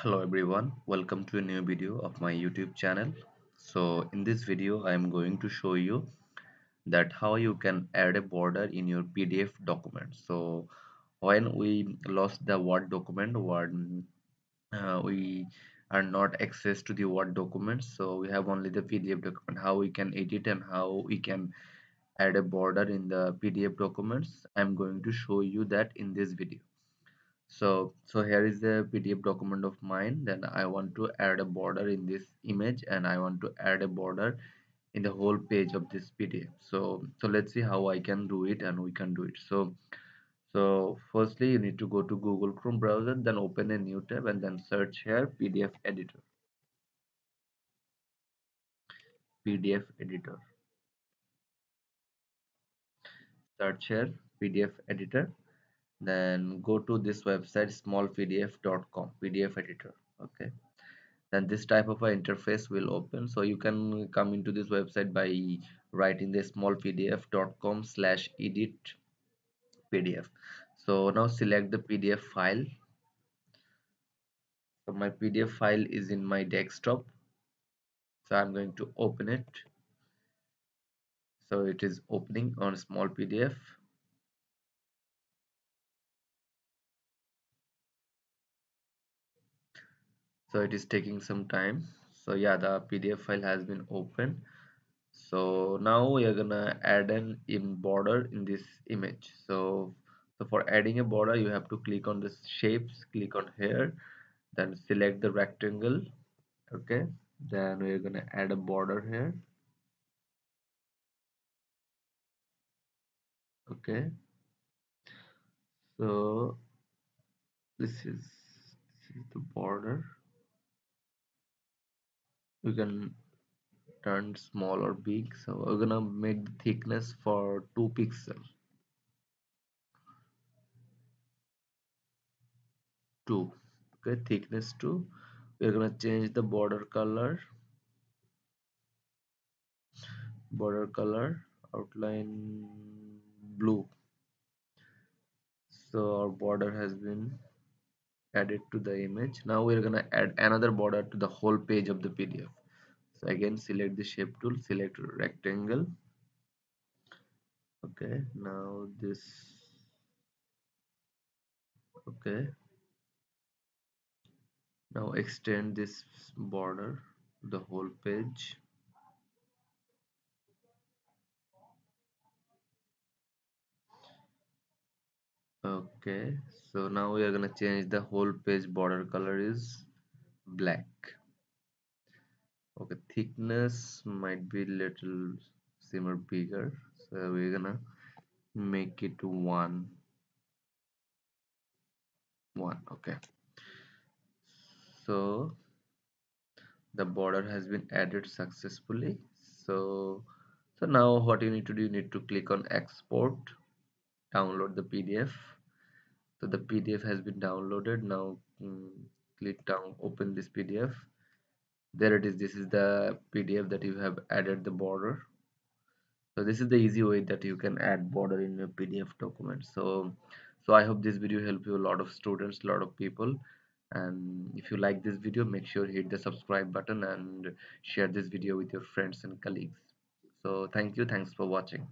Hello everyone, welcome to a new video of my YouTube channel. So in this video I am going to show you that how you can add a border in your PDF document. So when we lost the Word document, when uh, we are not access to the Word document, so we have only the PDF document, how we can edit and how we can add a border in the PDF documents. I'm going to show you that in this video so so here is the pdf document of mine. Then i want to add a border in this image and i want to add a border in the whole page of this pdf so so let's see how i can do it and we can do it. So so firstly you need to go to google chrome browser then open a new tab and then search here pdf editor. Pdf editor. Search here pdf editor then go to this website smallpdf.com pdf editor okay? Then this type of a interface will open. So you can come into this website by writing the smallpdf.com slash edit pdf so now select the pdf file. So my pdf file is in my desktop. So i'm going to open it. So it is opening on small pdf so it is taking some time. So yeah the pdf file has been opened. So now we are gonna add an in border in this image. So so for adding a border you have to click on the shapes click on here then select the rectangle. Okay then we're gonna add a border here. Okay so this is this is the border we can turn small or big so we're gonna make the thickness for 2 pixels 2 okay thickness 2 we're gonna change the border color. Border color outline blue. So our border has been added to the image. Now we're gonna add another border to the whole page of the pdf so again select the shape tool select rectangle. Okay now this okay. Now extend this border the whole page. Okay so now we are gonna change the whole page border color is black okay thickness might be little similar bigger. So we're gonna make it one. One okay. So the border has been added successfully. So so now what you need to do you need to click on export download the pdf so the pdf has been downloaded. Now mm, click down open this pdf there it is. This is the pdf that you have added the border. So this is the easy way that you can add border in your pdf document. So so i hope this video help you a lot of students a lot of people. And if you like this video make sure hit the subscribe button and share this video with your friends and colleagues. So thank you. Thanks for watching